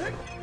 Huh?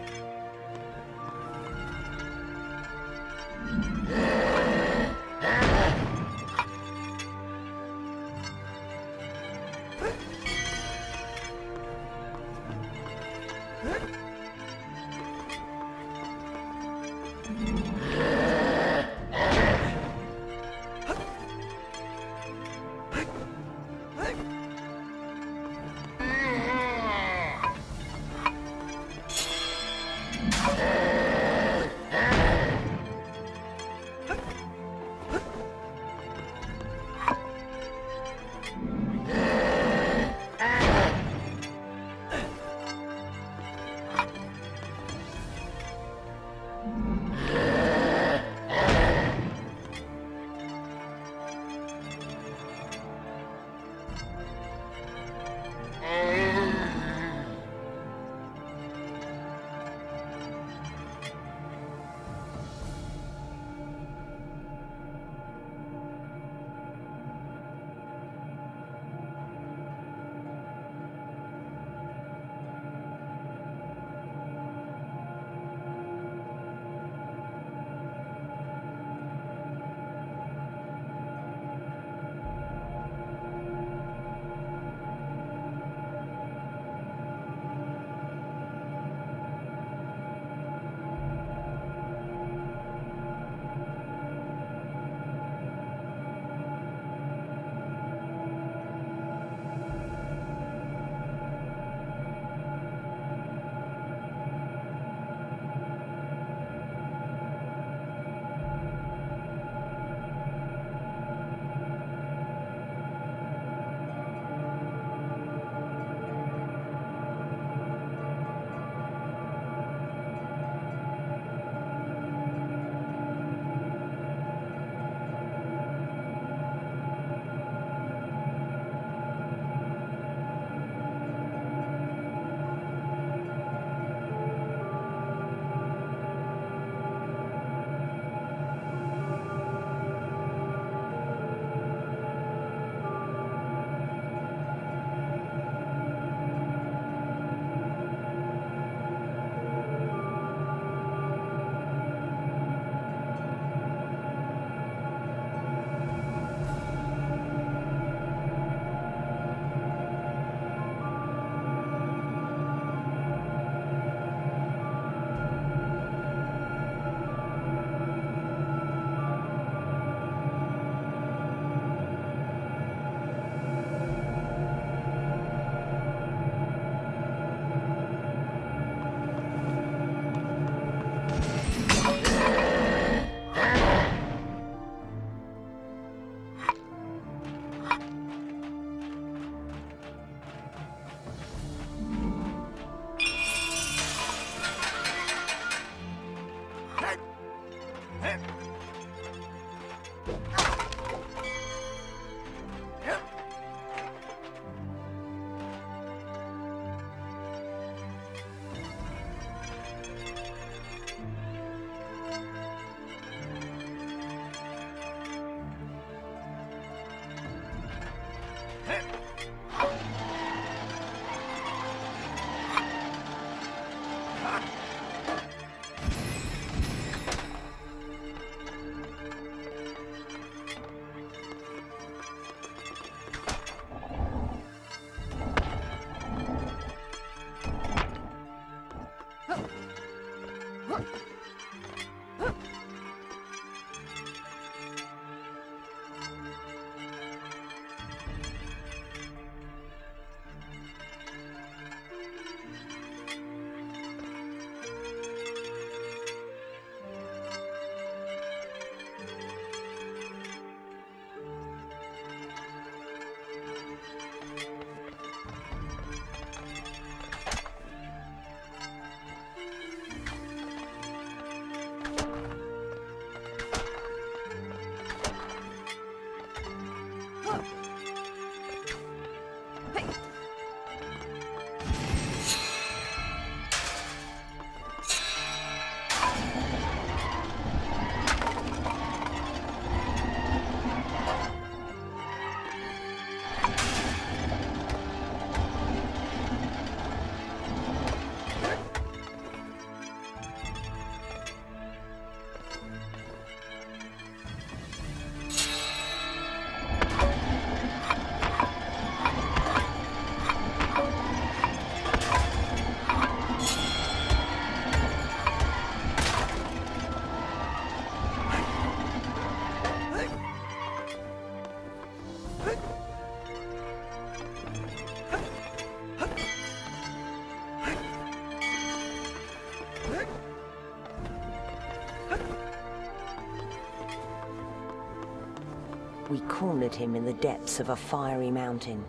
We cornered him in the depths of a fiery mountain.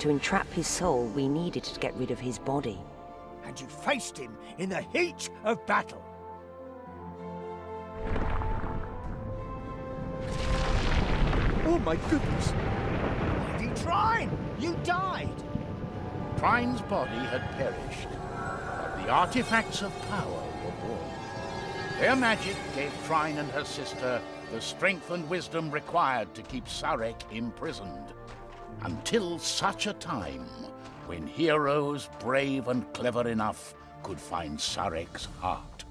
To entrap his soul, we needed to get rid of his body. And you faced him in the heat of battle. Oh my goodness! Lady Trine! You died! Trine's body had perished, but the artifacts of power were born. Their magic gave Trine and her sister the strength and wisdom required to keep Sarek imprisoned. Until such a time when heroes brave and clever enough could find Sarek's heart.